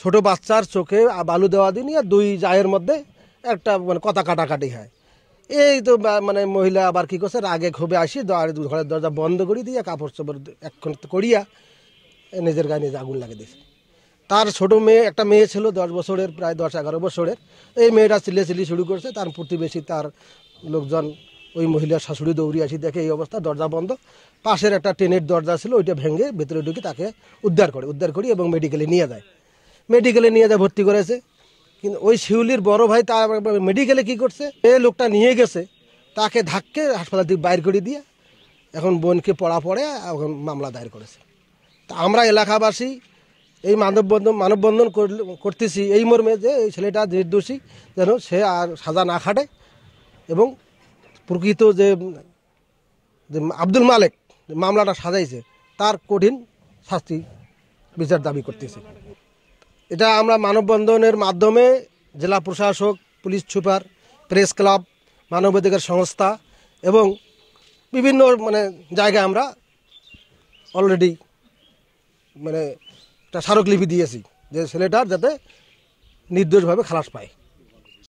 ছোট বাচ্চার চোখে বালু দেওয়া দিনই আর দুই জায়ের মধ্যে একটা মানে কথা কাটাকাটি হয়। এই তো মানে মহিলা আবার কি করছে? রাগে ক্ষোভে আসি ঘরের দরজা বন্ধ করে দিয়ে কাপড় চোপড় এক্ষণ করিয়া নিজের গায়ে নিজে আগুন লাগিয়ে দিয়েছে। তার ছোট মেয়ে, একটা মেয়ে ছিল দশ বছরের, প্রায় দশ এগারো বছরের। এই মেয়েটা চিল্লে চিল্লি শুরু করছে। তার প্রতিবেশী, তার লোকজন, ওই মহিলার শাশুড়ি দৌড়ি আসি, দেখে এই অবস্থা, দরজা বন্ধ। পাশের একটা ট্রেনের দরজা ছিল, ওইটা ভেঙে ভেতরে ঢুকে তাকে উদ্ধার করে, উদ্ধার করি এবং মেডিকেলে নিয়ে যায়। মেডিকেলে নিয়ে যায়, ভর্তি করেছে। কিন্তু ওই শিউলির বড় ভাই তার মেডিকেলে কি করছে? এই লোকটা নিয়ে গেছে, তাকে ধাক্কে হাসপাতাল থেকে বাইর করে দিয়ে এখন বোনকে পড়া পড়ে এখন মামলা দায়ের করেছে। তা আমরা এলাকাবাসী এই মানববন্ধন মানববন্ধন করতেছি এই মর্মে যে এই ছেলেটা নির্দোষী, যেন সে আর সাজা না খাটে এবং প্রকৃত যে যে আব্দুল মালেক মামলাটা সাজাইছে, তার কঠিন শাস্তি বিচার দাবি করতেছি। এটা আমরা মানববন্ধনের মাধ্যমে জেলা প্রশাসক, পুলিশ সুপার, প্রেস ক্লাব, মানবাধিকার সংস্থা এবং বিভিন্ন মানে জায়গায় আমরা অলরেডি মানে একটা স্মারকলিপি দিয়েছি যে ছেলেটার যাতে নির্দোষভাবে খালাস পায়।